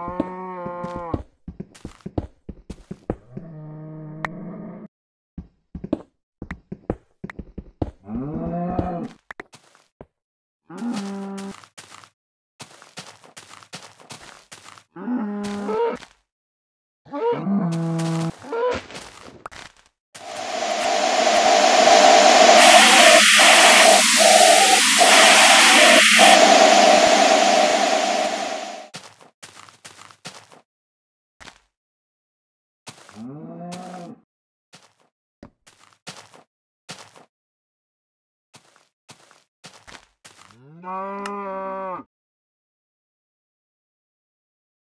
No.